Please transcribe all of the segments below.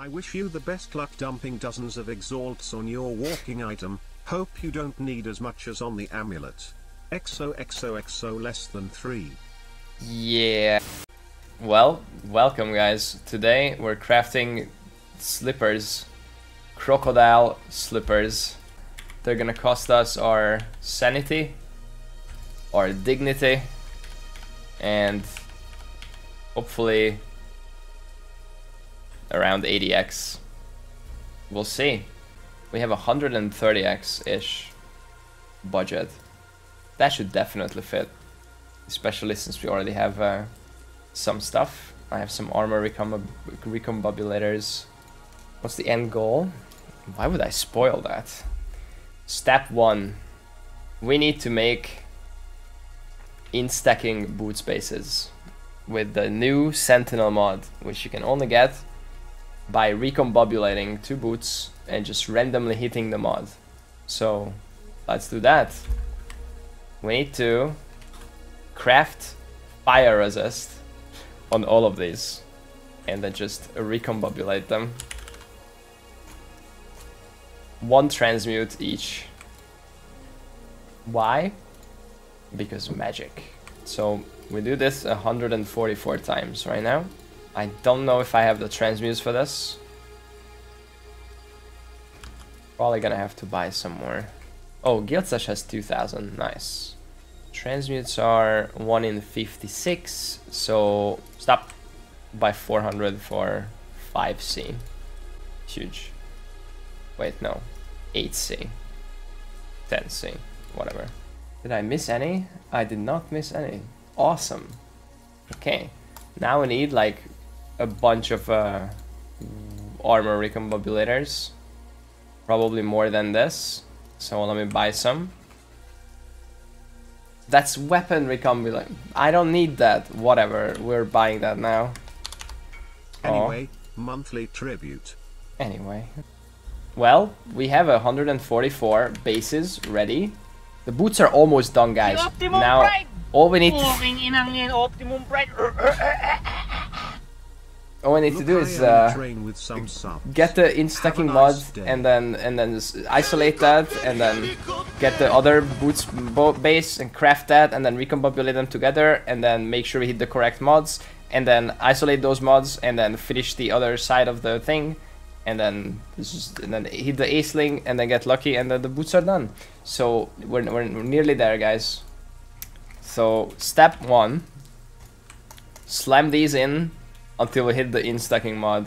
I wish you the best luck dumping dozens of exalts on your walking item, hope you don't need as much as on the amulet. XOXOXO less than 3. Yeah. Well, welcome guys. Today we're crafting slippers. Crocodile slippers. They're gonna cost us our sanity, our dignity, and hopefully around 80x. We'll see. We have 130x-ish budget. That should definitely fit. Especially since we already have uh, some stuff. I have some armor recomb recombobulators. What's the end goal? Why would I spoil that? Step 1. We need to make in-stacking boot spaces with the new Sentinel mod, which you can only get by recombobulating two boots and just randomly hitting the mod. So let's do that. We need to craft fire resist on all of these and then just recombobulate them. One transmute each. Why? Because magic. So we do this 144 times right now. I don't know if I have the transmutes for this. Probably gonna have to buy some more. Oh, Guild has 2000, nice. Transmutes are 1 in 56, so stop by 400 for 5C. Huge. Wait, no. 8C. 10C, whatever. Did I miss any? I did not miss any. Awesome. Okay. Now we need like a bunch of uh, armor recombobulators. Probably more than this. So let me buy some. That's weapon recombulator. I don't need that. Whatever. We're buying that now. Anyway, oh. monthly tribute. Anyway. Well, we have 144 bases ready. The boots are almost done, guys. Now, all we need to... All we need to do is uh, get the instacking nice mod and then and then isolate that and then get the other boots base and craft that and then recombobulate them together and then make sure we hit the correct mods and then isolate those mods and then finish the other side of the thing and then just, and then hit the Aisling and then get lucky and then the boots are done. So we're, we're nearly there guys. So step one, slam these in until we hit the in-stacking mod.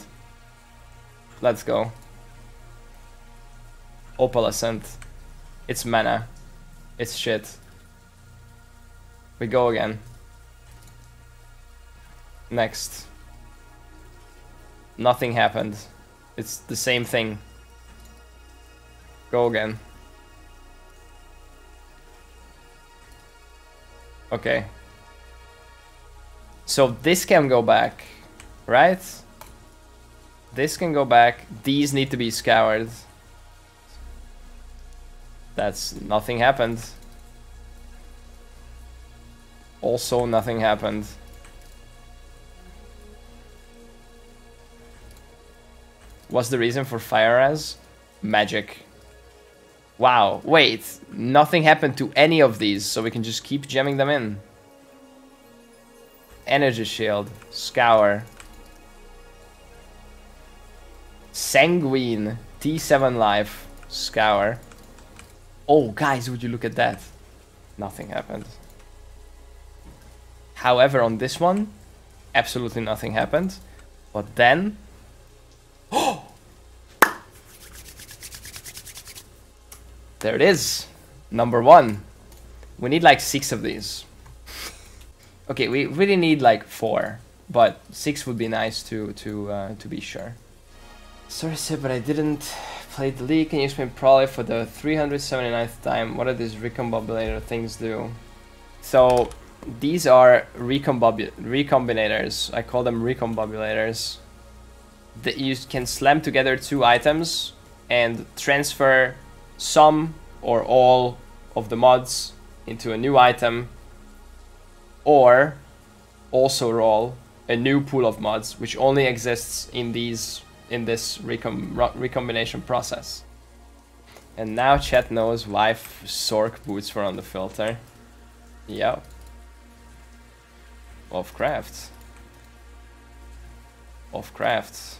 Let's go. Opalescent. It's mana. It's shit. We go again. Next. Nothing happened. It's the same thing. Go again. Okay. So this can go back right? This can go back. These need to be scoured. That's nothing happened. Also nothing happened. What's the reason for fire as? Magic. Wow, wait, nothing happened to any of these, so we can just keep jamming them in. Energy shield, scour, Sanguine. T7 life. Scour. Oh, guys, would you look at that? Nothing happened. However, on this one, absolutely nothing happened. But then... Oh! There it is. Number one. We need like six of these. okay, we really need like four. But six would be nice to, to, uh, to be sure. Sorry, Seb, but I didn't play the league. Can you explain probably for the 379th time what do these recombobulator things do? So these are recombinators. I call them recombobulators. That you can slam together two items and transfer some or all of the mods into a new item or also roll a new pool of mods which only exists in these in this recom recombination process. And now chat knows why Sorc boots were on the filter. Yep. Of crafts. Of crafts.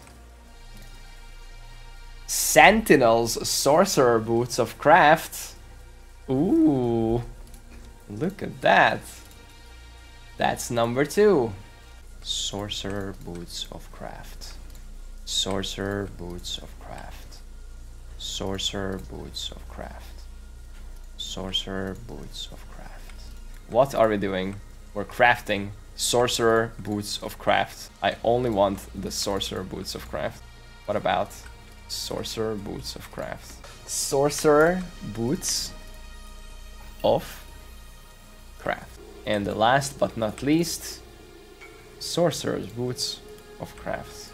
Sentinel's Sorcerer Boots of Craft. Ooh. Look at that. That's number two. Sorcerer Boots of Craft. Sorcerer Boots of Craft. Sorcerer Boots of Craft. Sorcerer Boots of Craft. What are we doing? We're crafting Sorcerer Boots of Craft. I only want the Sorcerer Boots of Craft. What about Sorcerer Boots of Craft? Sorcerer Boots of Craft. And the last but not least, Sorcerer's Boots of Craft.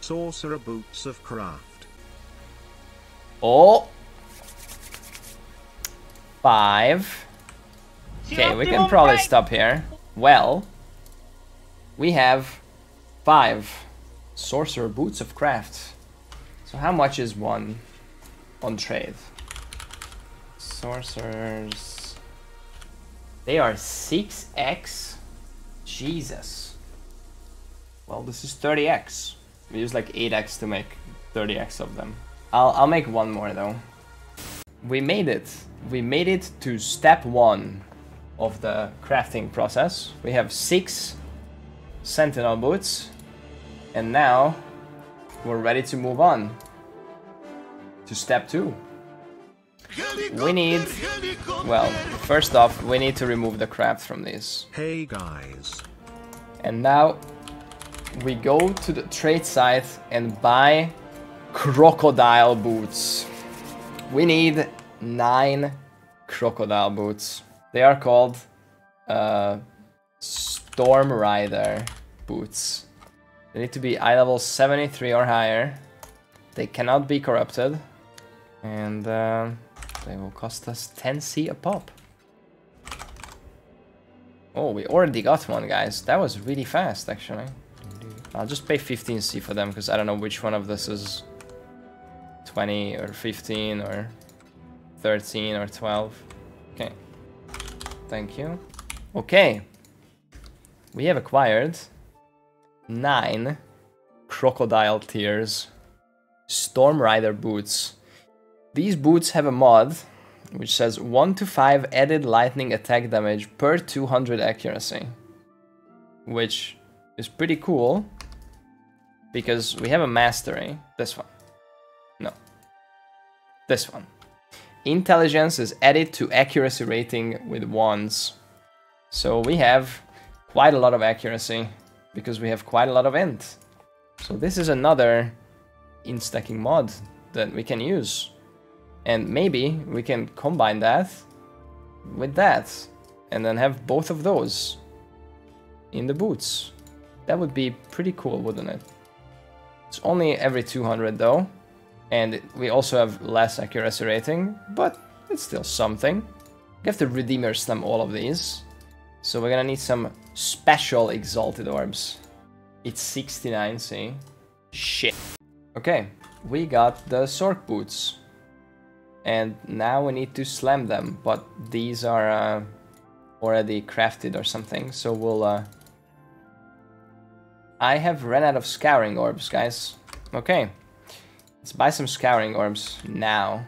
Sorcerer Boots of Craft. Oh! Five. Okay, we can probably stop here. Well, we have five Sorcerer Boots of Craft. So how much is one on trade? Sorcerers... They are 6x? Jesus. Well, this is 30x. We use like 8x to make 30x of them. I'll, I'll make one more though. We made it. We made it to step one of the crafting process. We have six sentinel boots. And now we're ready to move on to step two. We need, well, first off, we need to remove the craft from these. Hey guys. And now we go to the trade site and buy crocodile boots. We need nine crocodile boots. They are called uh, Storm Rider boots. They need to be eye level 73 or higher. They cannot be corrupted. And uh, they will cost us 10c a pop. Oh, we already got one, guys. That was really fast, actually. I'll just pay 15c for them because I don't know which one of this is 20 or 15 or 13 or 12. Okay. Thank you. Okay. We have acquired 9 Crocodile Tears Storm Rider boots. These boots have a mod which says 1 to 5 added lightning attack damage per 200 accuracy. Which is pretty cool because we have a mastery. This one. No. This one. Intelligence is added to accuracy rating with wands. So we have quite a lot of accuracy because we have quite a lot of int. So this is another in-stacking mod that we can use. And maybe we can combine that with that and then have both of those in the boots. That would be pretty cool, wouldn't it? It's only every 200 though, and we also have less accuracy rating, but it's still something. We have to Redeemer Slam all of these, so we're gonna need some special Exalted Orbs. It's 69, see? Shit. Okay, we got the Sorc Boots. And now we need to slam them, but these are uh, already crafted or something, so we'll uh, I have ran out of scouring orbs, guys. Okay. Let's buy some scouring orbs now.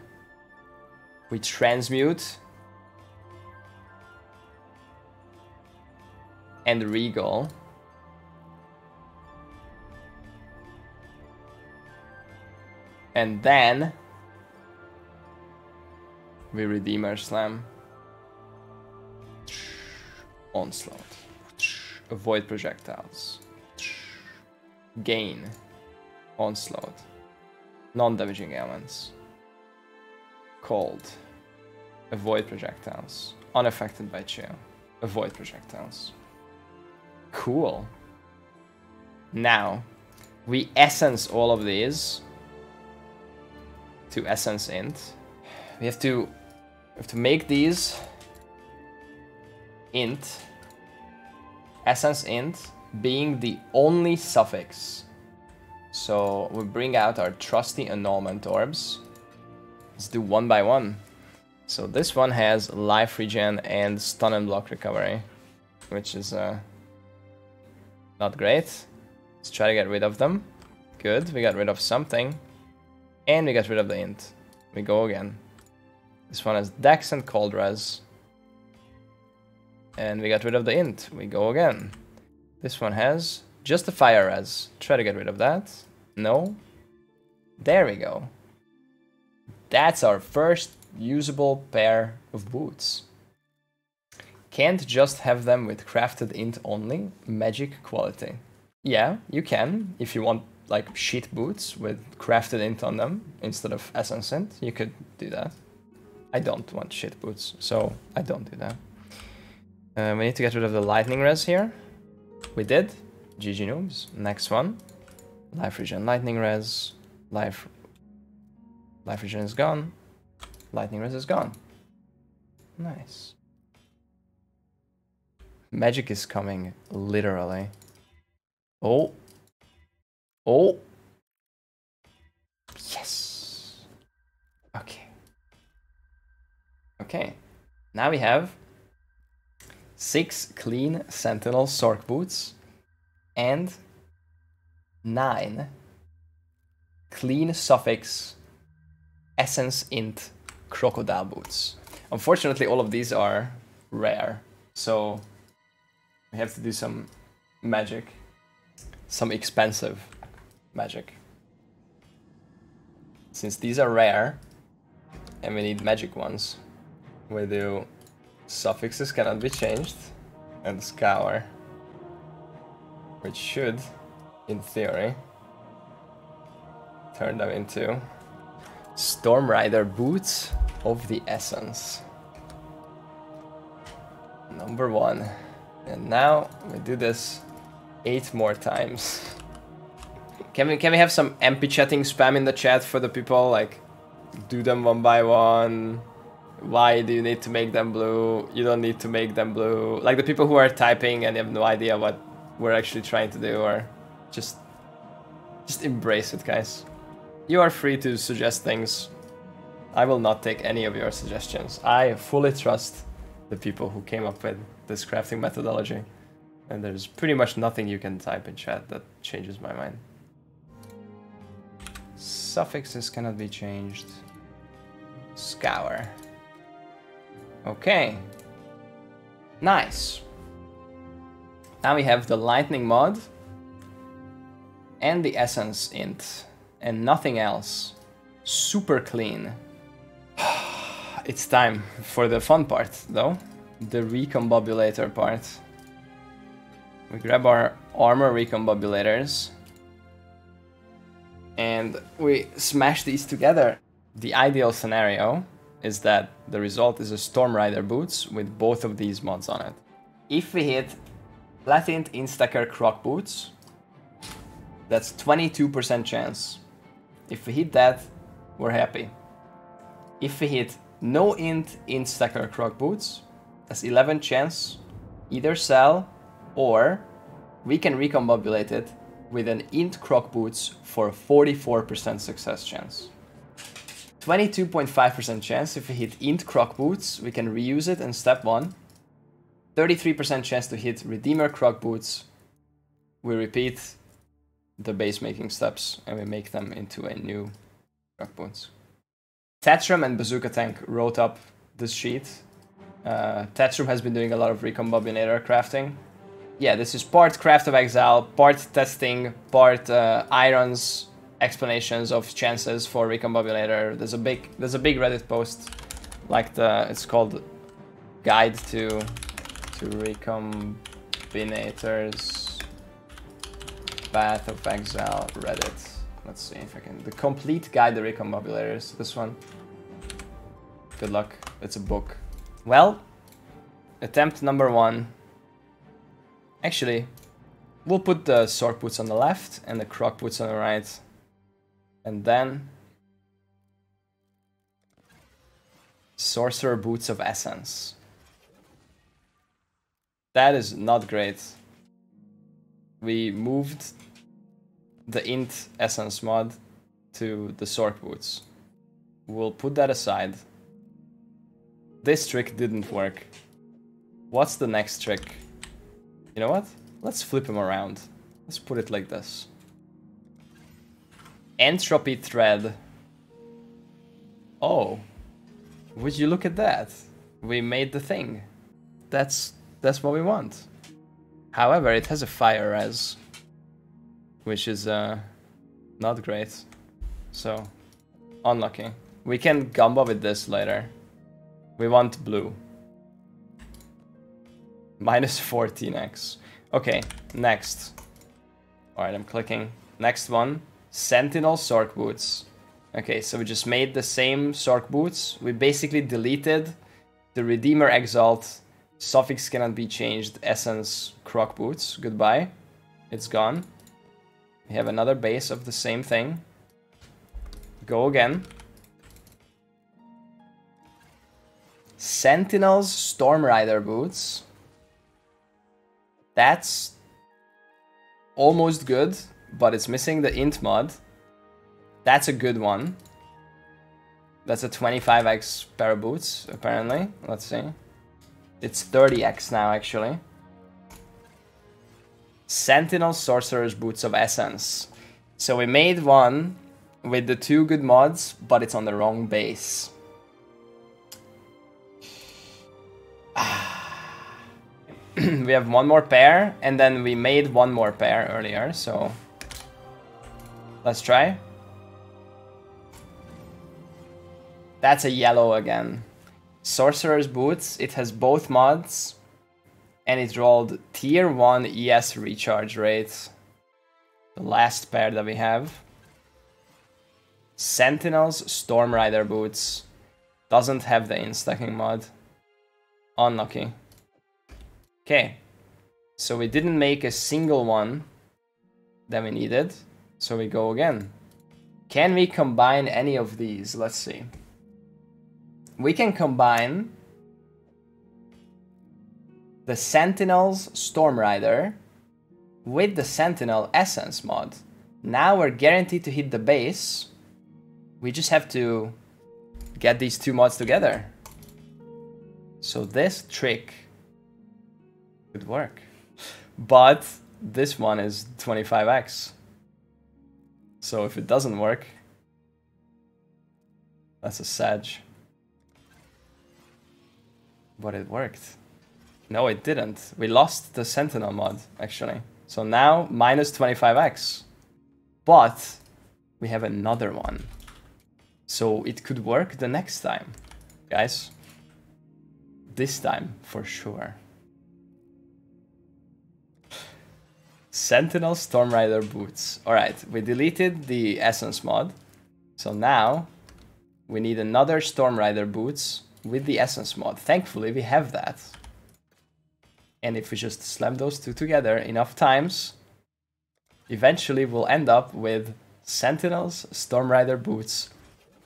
We transmute. And regal. And then we Redeemer Slam. Onslaught. Avoid projectiles. Gain. Onslaught. Non-damaging elements. Cold. Avoid projectiles. Unaffected by chill. Avoid projectiles. Cool. Now, we essence all of these to essence int. We have to we have to make these int essence int being the only suffix So we bring out our trusty annulment orbs. Let's do one by one. So this one has life regen and stun and block recovery, which is uh, not great. Let's try to get rid of them. Good, we got rid of something. And we got rid of the int. We go again. This one has Dex and Cold Res. And we got rid of the int. We go again. This one has just the fire res. Try to get rid of that. No. There we go. That's our first usable pair of boots. Can't just have them with crafted int only, magic quality. Yeah, you can, if you want like shit boots with crafted int on them instead of essence int, you could do that. I don't want shit boots, so I don't do that. Uh, we need to get rid of the lightning res here. We did. GG noobs. Next one. Life regen lightning res. Life Life regen is gone. Lightning res is gone. Nice. Magic is coming, literally. Oh. Oh. Yes. Okay. Okay. Now we have six clean Sentinel Sorc boots and nine clean suffix essence int crocodile boots. Unfortunately, all of these are rare, so we have to do some magic, some expensive magic. Since these are rare, and we need magic ones, we do suffixes cannot be changed, and scour, which should, in theory, turn them into Storm Rider Boots of the Essence. Number one. And now we do this eight more times. Can we can we have some MP chatting spam in the chat for the people like do them one by one? Why do you need to make them blue? You don't need to make them blue. Like the people who are typing and have no idea what we're actually trying to do or just just embrace it guys. You are free to suggest things. I will not take any of your suggestions. I fully trust the people who came up with this crafting methodology. And there's pretty much nothing you can type in chat that changes my mind. Suffixes cannot be changed. Scour. Okay. Nice. Now we have the lightning mod and the essence int and nothing else. Super clean. it's time for the fun part, though. The recombobulator part. We grab our armor recombobulators and we smash these together. The ideal scenario is that the result is a Storm Rider boots with both of these mods on it. If we hit Platint Instacker Croc boots, that's 22% chance if we hit that, we're happy. If we hit no int int stacker croc boots, that's 11 chance, either sell or we can recombobulate it with an int croc boots for 44% success chance. 22.5% chance if we hit int croc boots, we can reuse it in step 1. 33% chance to hit redeemer croc boots. We repeat the base making steps and we make them into a new rock boots. Tettrum and Bazukatank wrote up this sheet. Uh, has been doing a lot of recombobulator crafting. Yeah, this is part Craft of Exile, part testing, part uh, Irons explanations of chances for recombobulator. There's a big there's a big Reddit post like the it's called Guide to to Recombinators Path of Exile Reddit. Let's see if I can. The complete guide to recombobulators. This one. Good luck. It's a book. Well, attempt number one. Actually, we'll put the Sorc boots on the left and the croc boots on the right. And then Sorcerer Boots of Essence. That is not great. We moved the int essence mod to the Sorc boots. We'll put that aside. This trick didn't work. What's the next trick? You know what? Let's flip him around. Let's put it like this. Entropy Tread. Oh. Would you look at that? We made the thing. That's that's what we want. However, it has a fire res, which is uh, not great. So, unlucky. We can gumbo with this later. We want blue. Minus 14x. Okay, next. Alright, I'm clicking. Next one. Sentinel Sorc Boots. Okay, so we just made the same Sorc Boots. We basically deleted the Redeemer Exalt Suffix cannot be changed. Essence Croc Boots. Goodbye. It's gone. We have another base of the same thing. Go again. Sentinels Storm Rider Boots. That's almost good, but it's missing the int mod. That's a good one. That's a 25x pair of boots, apparently. Let's see. It's 30x now, actually. Sentinel Sorcerer's Boots of Essence. So we made one with the two good mods, but it's on the wrong base. we have one more pair, and then we made one more pair earlier, so... Let's try. That's a yellow again. Sorcerer's Boots, it has both mods, and it rolled tier 1 ES recharge rate. The last pair that we have. Sentinels Storm Rider Boots. Doesn't have the instacking mod. Unlucky. Okay. So we didn't make a single one that we needed. So we go again. Can we combine any of these? Let's see we can combine the Sentinel's Storm Rider with the Sentinel Essence mod. Now we're guaranteed to hit the base. We just have to get these two mods together. So this trick could work. But this one is 25x. So if it doesn't work, that's a sedge. But it worked. No, it didn't. We lost the Sentinel mod, actually. So now, minus 25x. But we have another one. So it could work the next time. Guys, this time, for sure. Sentinel Stormrider boots. Alright, we deleted the Essence mod. So now, we need another Stormrider boots with the Essence mod. Thankfully, we have that. And if we just slam those two together enough times, eventually we'll end up with Sentinels Stormrider boots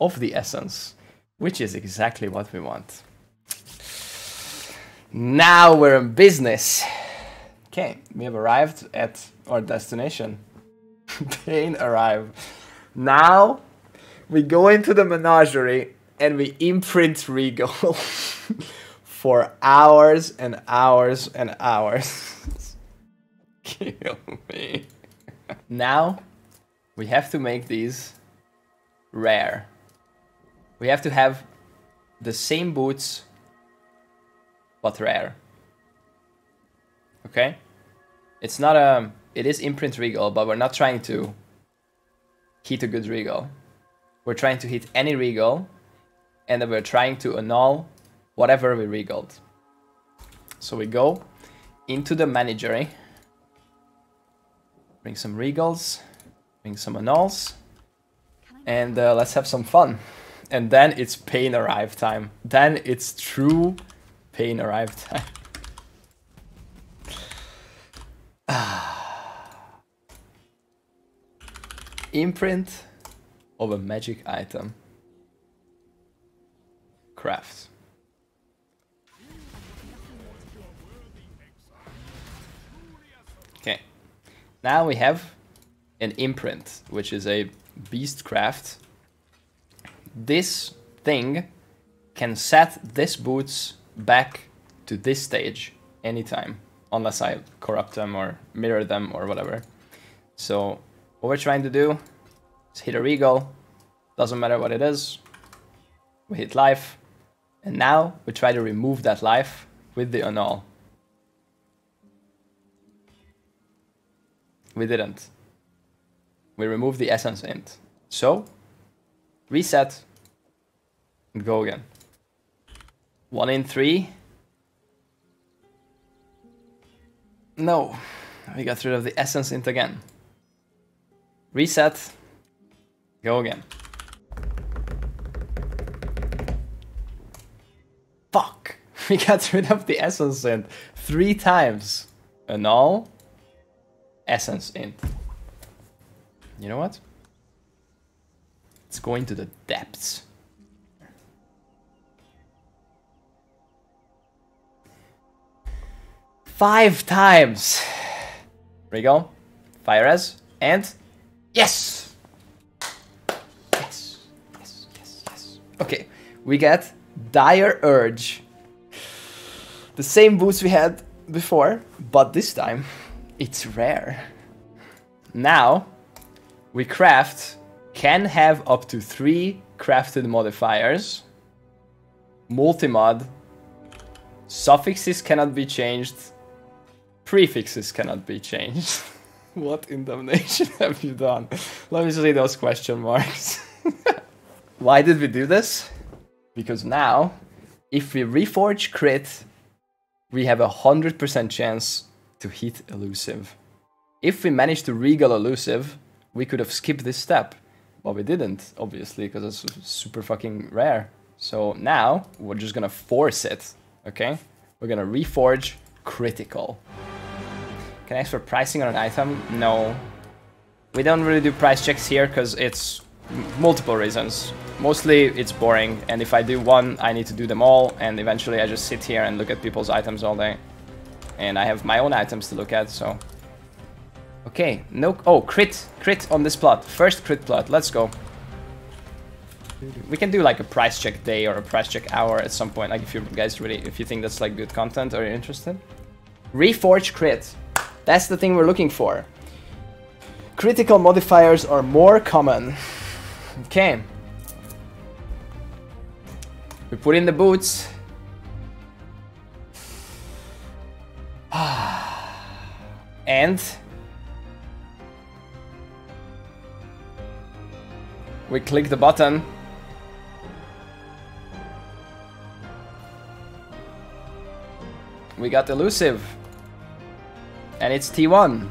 of the Essence, which is exactly what we want. Now we're in business. Okay, we have arrived at our destination. Pain arrive. Now we go into the menagerie and we imprint Regal for hours and hours and hours. Kill me. now, we have to make these rare. We have to have the same boots, but rare. Okay? It's not a... It is imprint Regal, but we're not trying to hit a good Regal. We're trying to hit any Regal and then we're trying to annul whatever we regaled. So we go into the menagerie, bring some regals, bring some annuls, and uh, let's have some fun. And then it's pain arrive time. Then it's true pain arrive time. Imprint of a magic item craft. Okay. Now we have an imprint, which is a beast craft. this thing can set this boots back to this stage anytime, unless I corrupt them or mirror them or whatever. So what we're trying to do is hit a regal, doesn't matter what it is, we hit life, and now we try to remove that life with the annul. We didn't. We removed the essence int. So, reset, and go again. One in three. No, we got rid of the essence int again. Reset, go again. Fuck! We got rid of the essence int three times. Annul, essence int. You know what? Let's go into the depths. Five times. There we go. Fire as and yes! Yes, yes, yes, yes. Okay, we get Dire Urge. The same boots we had before, but this time it's rare. Now, we craft can have up to three crafted modifiers. Multi-mod. Suffixes cannot be changed. Prefixes cannot be changed. what in damnation have you done? Let me see those question marks. Why did we do this? Because now, if we reforge crit, we have a 100% chance to hit elusive. If we manage to regal elusive, we could have skipped this step. But we didn't, obviously, because it's super fucking rare. So now, we're just gonna force it, okay? We're gonna reforge critical. Can I ask for pricing on an item? No. We don't really do price checks here because it's multiple reasons. Mostly it's boring, and if I do one, I need to do them all, and eventually I just sit here and look at people's items all day. And I have my own items to look at, so... Okay, no... Oh, crit! Crit on this plot. First crit plot, let's go. We can do like a price check day or a price check hour at some point, like if you guys really... If you think that's like good content or you're interested. Reforge crit. That's the thing we're looking for. Critical modifiers are more common. Okay. We put in the boots. and we click the button. We got elusive. And it's T1.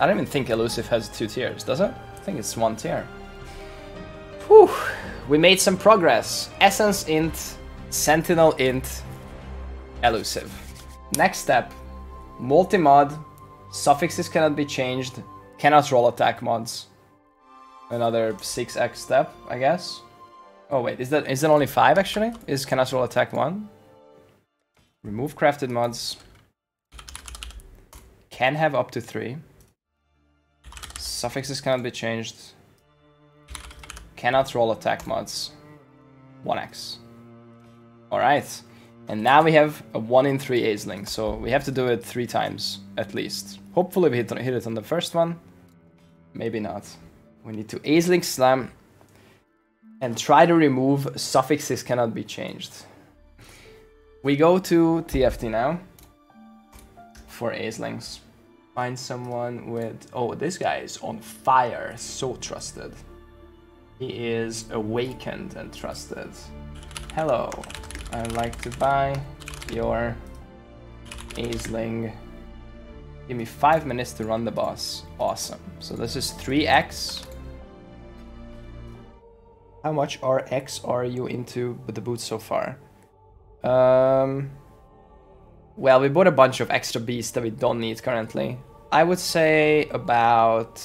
I don't even think elusive has two tiers, does it? I think it's one tier. Whew we made some progress. Essence int, Sentinel int, elusive. Next step, multi-mod, suffixes cannot be changed, cannot roll attack mods. Another 6x step, I guess. Oh wait, is that is that only 5 actually? Is cannot roll attack 1? Remove crafted mods. Can have up to 3. Suffixes cannot be changed. Cannot roll attack mods. 1x. Alright. And now we have a 1 in 3 Aisling, so we have to do it 3 times, at least. Hopefully we hit, hit it on the first one. Maybe not. We need to Aisling Slam and try to remove suffixes cannot be changed. We go to TFT now for Aislings. Find someone with... Oh, this guy is on fire. So trusted. He is awakened and trusted. Hello, I'd like to buy your Aisling. Give me five minutes to run the boss. Awesome. So this is 3x. How much RX are you into with the boots so far? Um, well, we bought a bunch of extra beasts that we don't need currently. I would say about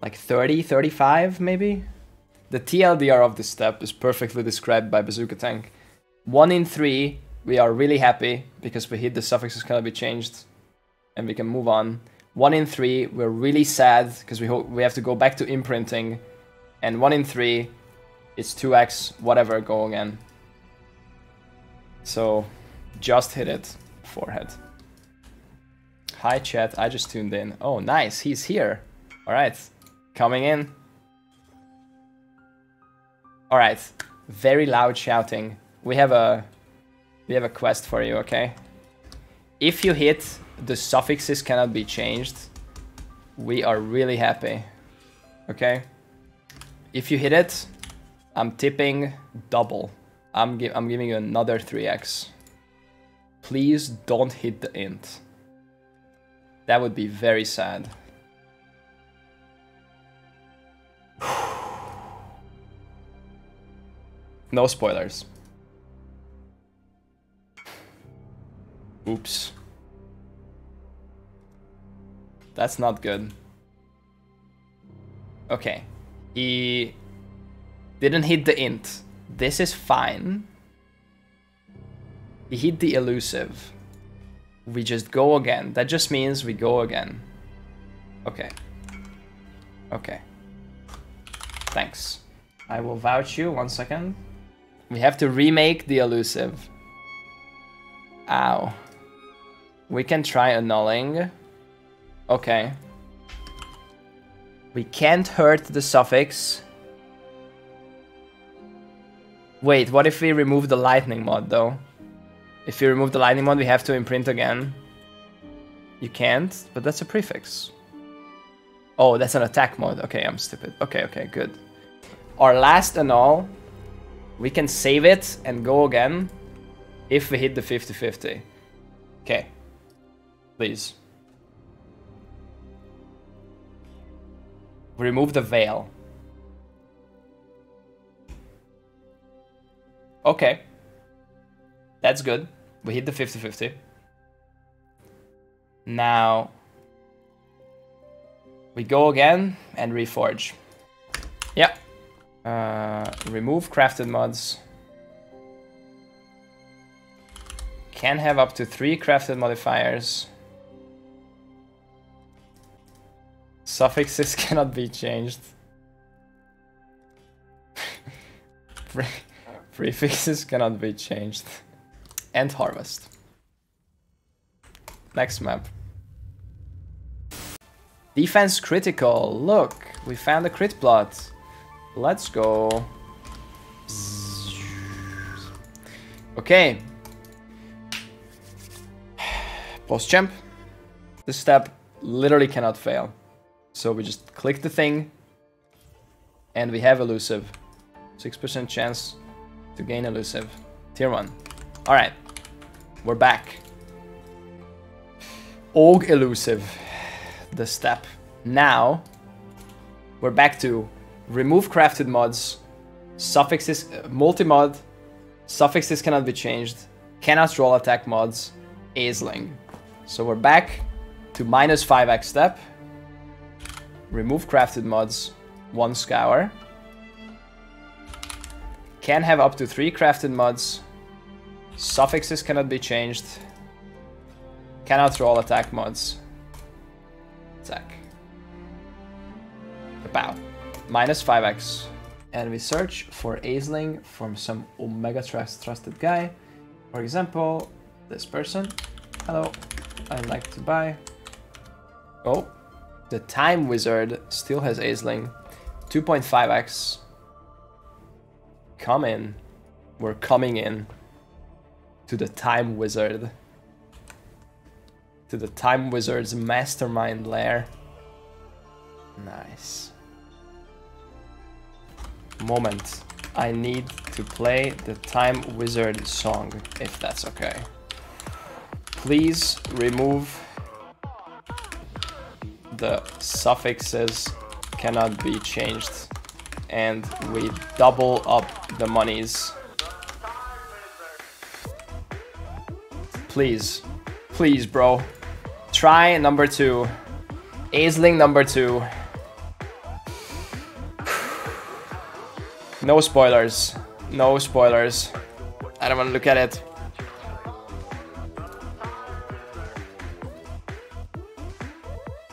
like 30, 35 maybe? The TLDR of this step is perfectly described by Bazukatank. 1 in 3, we are really happy because we hit the suffixes cannot be changed and we can move on. One in three, we're really sad because we we have to go back to imprinting, and one in three, it's 2x, whatever, go again. So, just hit it, forehead. Hi chat, I just tuned in. Oh, nice, he's here. All right, coming in. All right, very loud shouting. We have a we have a quest for you, okay? If you hit the suffixes cannot be changed, we are really happy. Okay? If you hit it, I'm tipping double. I'm, gi I'm giving you another 3x. Please don't hit the int. That would be very sad. no spoilers. Oops. That's not good. Okay. He didn't hit the int. This is fine. He hit the elusive. We just go again. That just means we go again. Okay. Okay. Thanks. I will vouch you. One second. We have to remake the elusive. Ow. We can try annulling. Okay. We can't hurt the suffix. Wait, what if we remove the lightning mod though? If you remove the lightning mod, we have to imprint again. You can't, but that's a prefix. Oh, that's an attack mod. Okay, I'm stupid. Okay, okay, good. Our last and all, we can save it and go again if we hit the 50-50. Okay. Please. Remove the veil. Okay. That's good. We hit the 50-50. Now... We go again and reforge. Yeah. Uh, remove crafted mods. Can have up to three crafted modifiers. Suffixes cannot be changed. Pre prefixes cannot be changed. And harvest. Next map. Defense critical. Look, we found a crit plot. Let's go. Okay. Post champ. This step literally cannot fail. So we just click the thing and we have elusive. 6% chance to gain elusive. Tier 1. Alright. We're back. Og elusive. The step. Now, we're back to remove crafted mods, suffixes, uh, multi-mod, suffixes cannot be changed, cannot roll attack mods, Aisling. So we're back to minus 5x step, remove crafted mods, one scour. Can have up to three crafted mods. Suffixes cannot be changed. Cannot roll attack mods. Attack. Pow. Minus 5x. And we search for Aisling from some Omega Trust trusted guy. For example, this person. Hello, I'd like to buy. Oh, the Time Wizard still has Aisling. 2.5x. Come in. We're coming in. To the Time Wizard. To the Time Wizard's mastermind lair. Nice. Moment. I need to play the Time Wizard song, if that's okay. Please remove the suffixes cannot be changed and we double up the monies. Please, please bro. Try number two. Aisling number two. No spoilers. No spoilers. I don't want to look at it.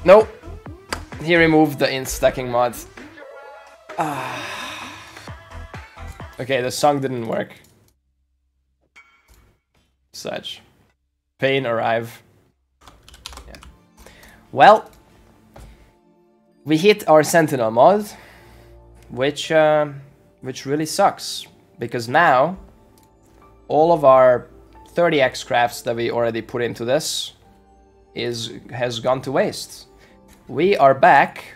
No! He removed the in-stacking mod. Ah. Okay, the song didn't work. Such. Pain arrive. Yeah. Well, we hit our Sentinel mod, which uh, which really sucks because now all of our 30x crafts that we already put into this is has gone to waste. We are back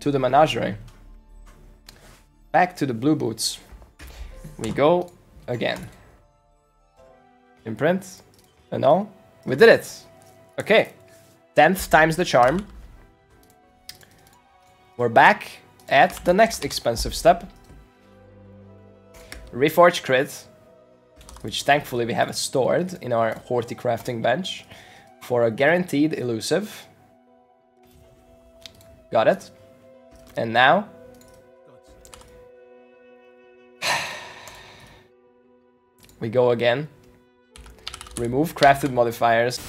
to the menagerie. Back to the blue boots. We go again. Imprint. And no, we did it. Okay. 10th times the charm. We're back at the next expensive step. Reforge crit, which thankfully we have stored in our Horticrafting bench for a guaranteed elusive. Got it. And now... we go again. Remove crafted modifiers.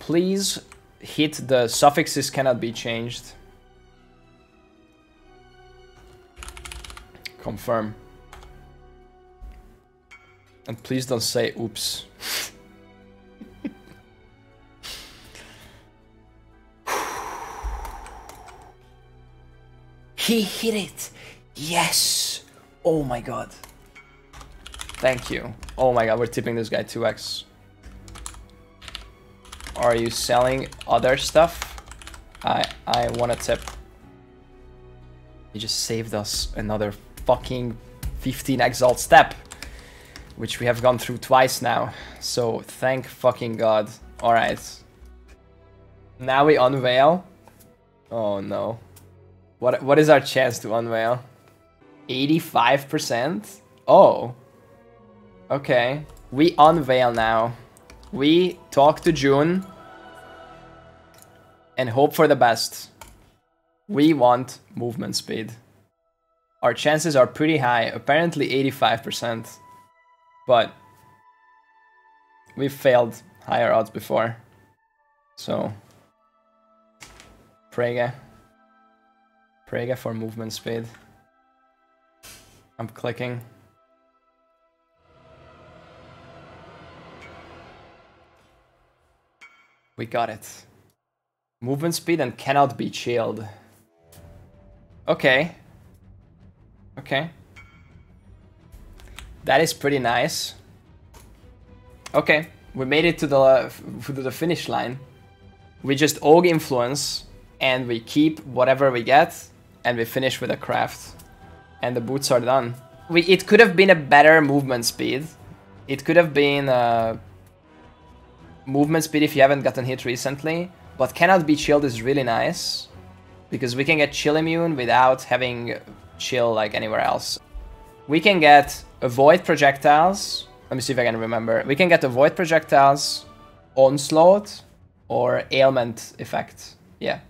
Please hit the suffixes cannot be changed. Confirm. And please don't say oops. he hit it! Yes! Oh my god. Thank you. Oh my god, we're tipping this guy 2x. Are you selling other stuff? I I want to tip. You just saved us another fucking 15 exalt step. Which we have gone through twice now. So thank fucking god. Alright. Now we unveil. Oh no. What what is our chance to unveil? 85%? Oh. Okay. We unveil now. We talk to Jun and hope for the best. We want movement speed. Our chances are pretty high, apparently 85%. But we've failed higher odds before. So Prega. Prega for movement speed. I'm clicking. We got it. Movement speed and cannot be chilled. Okay. Okay. That is pretty nice. Okay, we made it to the to the finish line. We just Og influence and we keep whatever we get and we finish with a craft. And the boots are done. We, it could have been a better movement speed. It could have been uh, movement speed if you haven't gotten hit recently, but cannot be chilled is really nice because we can get chill immune without having chill like anywhere else. We can get avoid projectiles. Let me see if I can remember. We can get avoid projectiles, onslaught, or ailment effect. Yeah.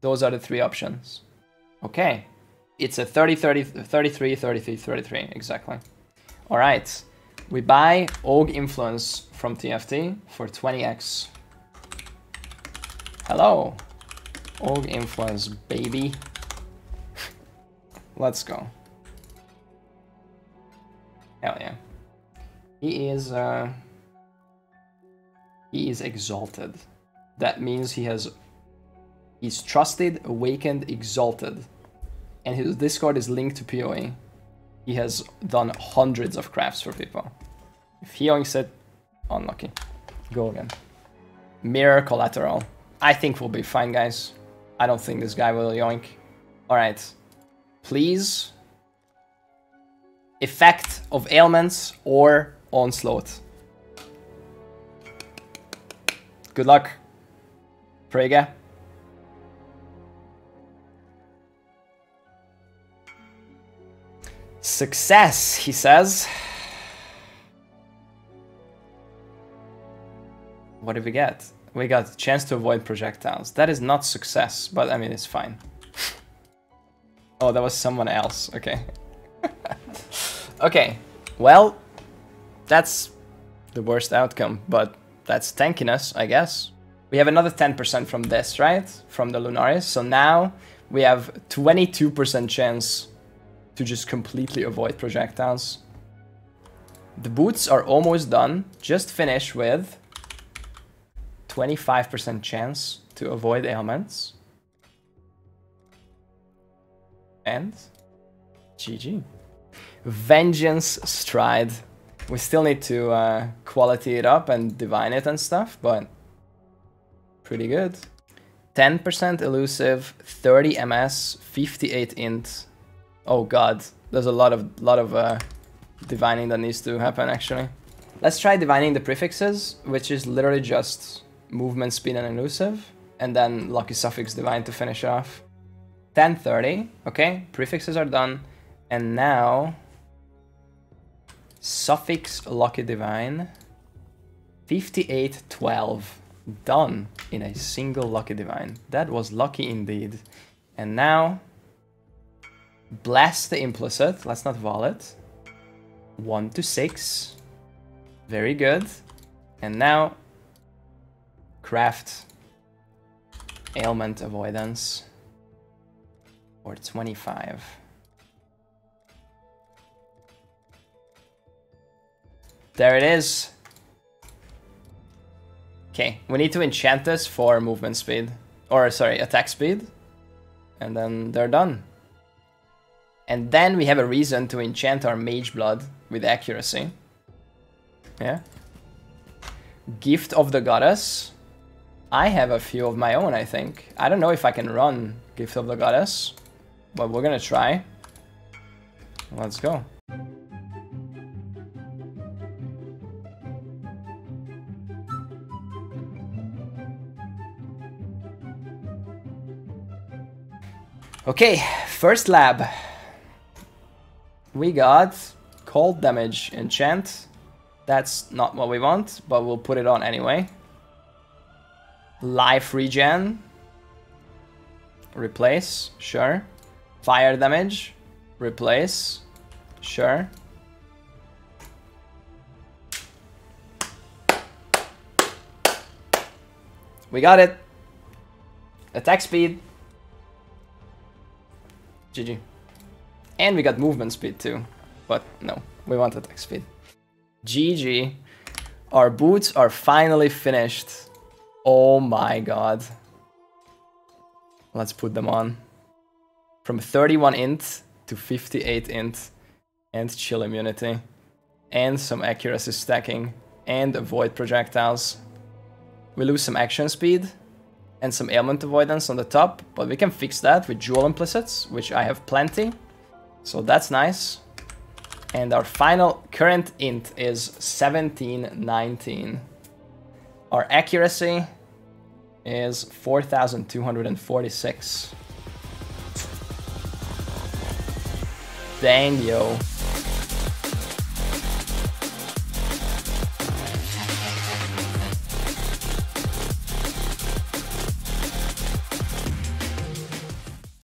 Those are the three options. Okay. It's a 30, 30, 33, 33, 33, exactly. All right. We buy Og Influence from TFT for 20x. Hello. Og Influence, baby. Let's go. Hell yeah. He is, uh... He is exalted. That means he has... He's trusted, awakened, exalted. And his Discord is linked to PoE. He has done hundreds of crafts for people. If he yoinks it, unlucky. Go again. Mirror collateral. I think we'll be fine, guys. I don't think this guy will yoink. Alright. Please. Effect of ailments or onslaught. Good luck. Prega. Success, he says. What did we get? We got a chance to avoid projectiles. That is not success, but I mean, it's fine. oh, that was someone else. Okay. okay. Well, that's the worst outcome, but that's tankiness, I guess. We have another 10% from this, right? From the Lunaris. So now we have 22% chance to just completely avoid projectiles. The boots are almost done. Just finish with 25% chance to avoid ailments. And GG. Vengeance Stride. We still need to uh, quality it up and divine it and stuff, but pretty good. 10% elusive, 30 ms, 58 int. Oh god, there's a lot of lot of uh, divining that needs to happen actually. Let's try divining the prefixes, which is literally just movement speed and elusive, and then lucky suffix divine to finish off. 1030, okay, prefixes are done, and now suffix lucky divine 5812 done in a single lucky divine. That was lucky indeed. And now bless the implicit, let's not vaal it. 1 to 6. Very good. And now craft ailment avoidance or 25. There it is. Okay, we need to enchant this for movement speed. Or, sorry, attack speed. And then they're done. And then we have a reason to enchant our Mageblood with accuracy. Yeah. Gift of the Goddess. I have a few of my own, I think. I don't know if I can run Gift of the Goddess, but we're gonna try. Let's go. Okay, first lab. We got cold damage enchant. That's not what we want, but we'll put it on anyway. Life regen. Replace, sure. Fire damage. Replace, sure. We got it. Attack speed. GG. And we got movement speed too. But no, we want attack speed. GG. Our boots are finally finished. Oh my god. Let's put them on. From 31 int to 58 int. And chill immunity. And some accuracy stacking. And avoid projectiles. We lose some action speed and some ailment avoidance on the top, but we can fix that with jewel implicits, which I have plenty. So that's nice. And our final current int is 1719. Our accuracy is 4246. Dang, yo.